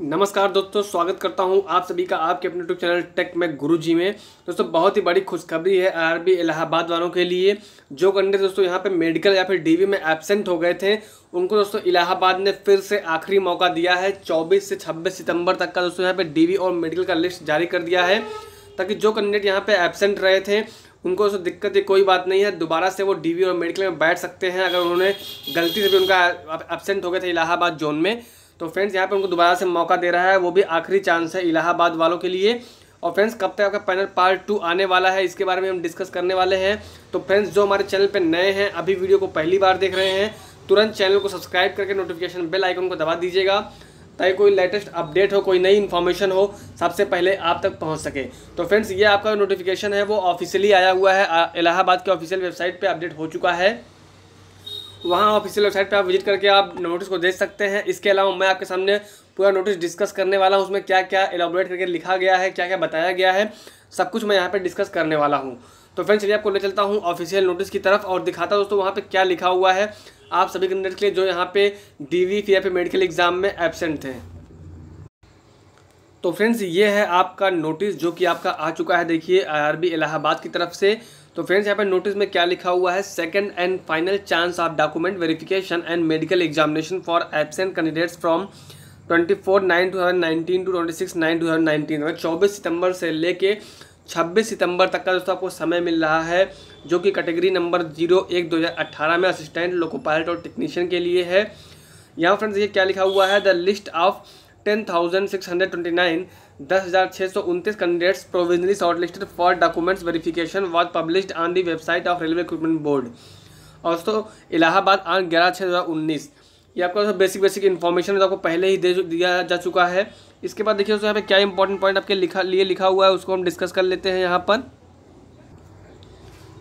नमस्कार दोस्तों, स्वागत करता हूँ आप सभी का आपके अपने यूट्यूब चैनल टेक में गुरु जी में। दोस्तों, बहुत ही बड़ी खुशखबरी है आरआरबी इलाहाबाद वालों के लिए, जो कैंडिडेट दोस्तों यहाँ पे मेडिकल या फिर डीवी में एबसेंट हो गए थे। उनको दोस्तों इलाहाबाद ने फिर से आखिरी मौका दिया है, चौबीस से छब्बीस सितंबर तक का दोस्तों यहाँ पर डी और मेडिकल का लिस्ट जारी कर दिया है, ताकि जो कैंडिडेट यहाँ पर एबसेंट रहे थे, उनको उससे दिक्कत है कोई बात नहीं है। दोबारा से वो डीवी और मेडिकल में बैठ सकते हैं, अगर उन्होंने गलती से भी उनका एबसेंट हो गए थे इलाहाबाद जोन में। तो फ्रेंड्स, यहाँ पे उनको दोबारा से मौका दे रहा है, वो भी आखिरी चांस है इलाहाबाद वालों के लिए। और फ्रेंड्स, कब तक आपका पैनल पार्ट टू आने वाला है, इसके बारे में हम डिस्कस करने वाले हैं। तो फ्रेंड्स, जो हमारे चैनल पर नए हैं, अभी वीडियो को पहली बार देख रहे हैं, तुरंत चैनल को सब्सक्राइब करके नोटिफिकेशन बेल आइकन को दबा दीजिएगा, ताकि कोई लेटेस्ट अपडेट हो, कोई नई इन्फॉर्मेशन हो, सबसे पहले आप तक पहुँच सके। तो फ्रेंड्स, ये आपका नोटिफिकेशन है, वो ऑफिशियली आया हुआ है इलाहाबाद के ऑफिशियल वेबसाइट पे अपडेट हो चुका है। वहाँ ऑफिशियल वेबसाइट पे आप विज़िट करके आप नोटिस को देख सकते हैं। इसके अलावा मैं आपके सामने पूरा नोटिस डिस्कस करने वाला हूँ। उसमें क्या क्या एलाबोरेट करके लिखा गया है क्या क्या बताया गया है, सब कुछ मैं यहाँ पर डिस्कस करने वाला हूँ। तो फ्रेंड्स चलिए आपको ले चलता हूँ ऑफिशियल नोटिस की तरफ़ और दिखाता हूँ दोस्तों वहाँ पे क्या लिखा हुआ है। आप सभी कैंडिडेट के लिए जो यहाँ पे डी वी फिर मेडिकल एग्ज़ाम में एबसेंट थे तो फ्रेंड्स ये है आपका नोटिस जो कि आपका आ चुका है। देखिए आईआरबी इलाहाबाद की तरफ़ से तो फ्रेंड्स यहाँ पे नोटिस में क्या लिखा हुआ है? Second and final chance of document verification and medical examination for absent candidates from twenty four nine two thousand nineteen to twenty six nine two thousand nineteen चौबीस सितंबर से लेके छब्बीस सितंबर तक का दोस्तों आपको समय मिल रहा है, जो कि कैटेगरी नंबर ज़ीरो एक, दो हज़ार अट्ठारह में असिस्टेंट लोको पायलट और टेक्नीशियन के लिए है। यहाँ फ्रेंड्स ये क्या लिखा हुआ है? The list of ten thousand six hundred twenty nine दस हज़ार छः सौ उनतीस candidates provisionally short listed for documents verification was published on the website of railway recruitment board और दोस्तों, इलाहाबाद आठ ग्यारह छः दो हज़ार उन्नीस। ये आपका बेसिक बेसिक इन्फॉर्मेशन आपको पहले ही दे दिया जा चुका है। इसके बाद देखिए दोस्तों, यहाँ पे क्या इंपॉर्टेंट पॉइंट आपके लिखा लिए लिखा हुआ है, उसको हम डिस्कस कर लेते हैं यहाँ पर।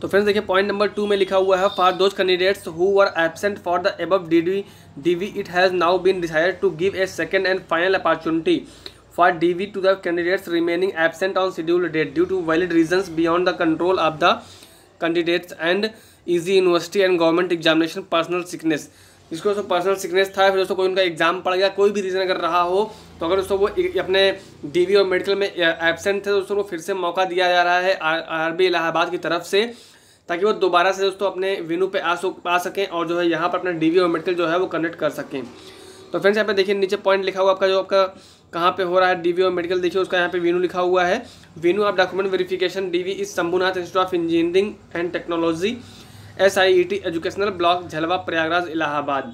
तो फ्रेंड्स देखिए पॉइंट नंबर टू में लिखा हुआ है for those candidates who are absent for the अबब D D D V it has now been decide to give a second and final opportunity for D V to the candidates remaining absent on schedule date due to valid reason beyond the control of the candidates and eg university and government examination personal sickness जिसको दोस्तों personal sickness था, फिर दोस्तों कोई उनका exam पड़ गया, कोई भी रीज़न अगर रहा हो तो अगर दोस्तों वो अपने डीवी और मेडिकल में एबसेंट थे दोस्तों को फिर से मौका दिया जा रहा है आरबी इलाहाबाद की तरफ़ से, ताकि वो दोबारा से दोस्तों अपने वेन्यू पे आ आ सकें और जो है यहाँ पर अपना डीवी और मेडिकल जो है वो कंडक्ट कर सकें। तो फ्रेंड्स यहाँ पे देखिए नीचे पॉइंट लिखा हुआ आपका, जो आपका कहाँ पे हो रहा है डीवी और मेडिकल देखिए उसका यहाँ पे वीनू लिखा हुआ है। वीनू आप document verification DV is Shambhunath institute of engineering and technology S I E T educational block Jhalwa Prayagraj Allahabad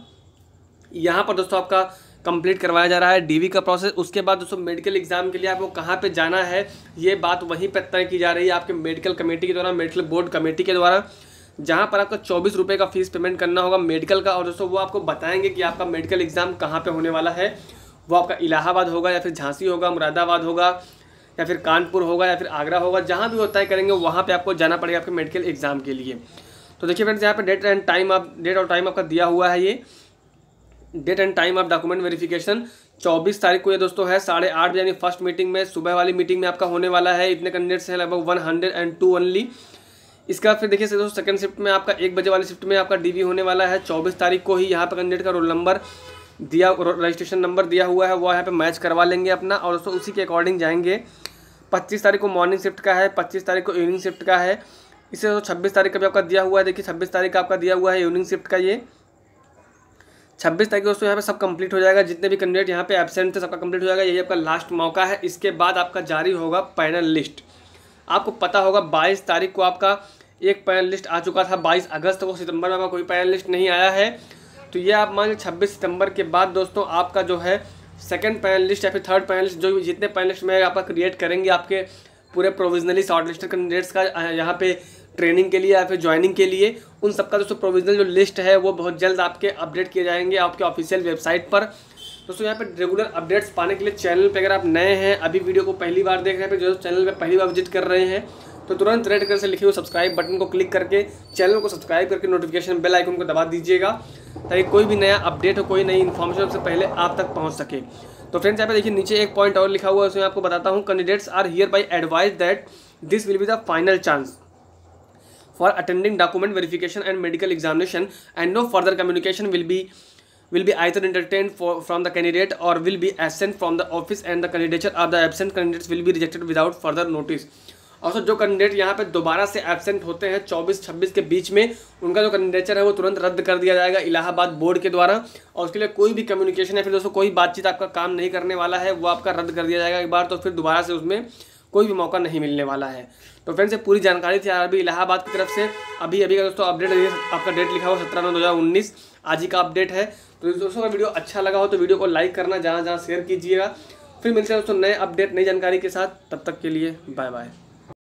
यहाँ पर दोस्तों आपका कंप्लीट करवाया जा रहा है डीवी का प्रोसेस उसके बाद दोस्तों मेडिकल एग्ज़ाम के लिए आपको कहाँ पे जाना है, ये बात वहीं पर तय की जा रही है आपके मेडिकल कमेटी के द्वारा मेडिकल बोर्ड कमेटी के द्वारा, जहाँ पर आपका चौबीस रुपये का फ़ीस पेमेंट करना होगा मेडिकल का। और दोस्तों वो आपको बताएँगे कि आपका मेडिकल एग्ज़ाम कहाँ पर होने वाला है। वो आपका इलाहाबाद होगा या फिर झांसी होगा, मुरादाबाद होगा, या फिर कानपुर होगा या फिर आगरा होगा, जहाँ भी वो तय करेंगे वहाँ पर आपको जाना पड़ेगा आपके मेडिकल एग्ज़ाम के लिए। तो देखिए फ्रेंड्स यहाँ पे डेट एंड टाइम आप डेट और टाइम आपका दिया हुआ है ये। Date and time of document verification चौबीस तारीख को ये दोस्तों है, साढ़े आठ बजे, यानी फ़र्स्ट मीटिंग में, सुबह वाली मीटिंग में आपका होने वाला है। इतने कैंडिडेट्स हैं लगभग one hundred and two only इसके बाद फिर देखिए दोस्तों सेकंड शिफ्ट में आपका एक बजे वाली शिफ्ट में आपका डीवी होने वाला है। चौबीस तारीख को ही यहाँ पर कैंडिडेट का रोल नंबर दिया रजिस्ट्रेशन नंबर दिया हुआ है। वो यहाँ पे मैच करवा लेंगे अपना और दोस्तों उसी के अकॉर्डिंग जाएँगे। पच्चीस तारीख को मॉर्निंग शिफ्ट का है, पच्चीस तारीख को इवनिंग शिफ्ट का है। इससे दोस्तों छब्बीस तारीख का भी आपका दिया हुआ है, देखिए छब्बीस तारीख का आपका दिया हुआ है इवनिंग शिफ्ट का ये। छब्बीस तारीख दोस्तों यहाँ पे सब कंप्लीट हो जाएगा, जितने भी कैंडिडेट यहाँ पे एबसेंट थे, सबका कंप्लीट हो जाएगा, यही आपका लास्ट मौका है। इसके बाद आपका जारी होगा पैनल लिस्ट आपको पता होगा बाईस तारीख को आपका एक पैनल लिस्ट आ चुका था, बाईस अगस्त को, सितंबर में आपका कोई पैनल लिस्ट नहीं आया है। तो ये आप मान लीजिए छब्बीस सितंबर के बाद दोस्तों आपका जो है सेकंड पैनलिस्ट या फिर थर्ड पैनल लिस्ट जो जितने पैनल लिस्ट में आपका क्रिएट करेंगे, आपके पूरे प्रोविजनली शॉर्ट लिस्टेड कैंडिडेट्स का यहाँ पे ट्रेनिंग के लिए या फिर ज्वाइनिंग के लिए, उन सबका दोस्तों प्रोविजनल जो लिस्ट है, वो बहुत जल्द आपके अपडेट किए जाएँगे आपके ऑफिशियल वेबसाइट पर। दोस्तों, यहाँ पे रेगुलर अपडेट्स पाने के लिए चैनल पे अगर आप नए हैं, अभी वीडियो को पहली बार देख रहे हैं जो चैनल पे पहली बार विज़िट कर रहे हैं तो तुरंत रेड कलर से लिखे हुए सब्सक्राइब बटन को क्लिक करके चैनल को सब्सक्राइब करके नोटिफिकेशन बेल आइकन को दबा दीजिएगा, ताकि कोई भी नया अपडेट हो, कोई नई इन्फॉर्मेशन सबसे पहले आप तक पहुँच सके। तो फ्रेंड्स यहाँ पे देखिए नीचे एक पॉइंट और लिखा हुआ है, उसमें आपको बताता हूँ candidates are here by advise that this will be the final chance for attending document verification and medical examination and no further communication will be be either entertained for, from the candidate or will be absent from the office and the candidature of the absent candidates will be rejected without further notice. और जो candidate यहाँ पे दोबारा से absent होते हैं 24-26 के बीच में उनका जो कैंडिडेचर है वो तुरंत रद्द कर दिया जाएगा इलाहाबाद बोर्ड के द्वारा और उसके लिए कोई भी कम्युनिकेशन या फिर दोस्तों कोई बातचीत आपका काम नहीं करने वाला है वो आपका रद्द कर दिया जाएगा एक बार तो फिर दोबारा से उसमें कोई भी मौका नहीं मिलने वाला है। तो फ्रेंड्स ये पूरी जानकारी थी आरबी इलाहाबाद की तरफ़ से। अभी अभी का दोस्तों अपडेट आपका डेट लिखा हुआ सत्रह नौ दो हज़ार उन्नीस। आज ही का अपडेट है। तो दोस्तों का वीडियो अच्छा लगा हो तो वीडियो को लाइक करना जहाँ जहाँ शेयर कीजिएगा। फिर मिलते हैं दोस्तों नए अपडेट नई जानकारी के साथ। तब तक के लिए बाय बाय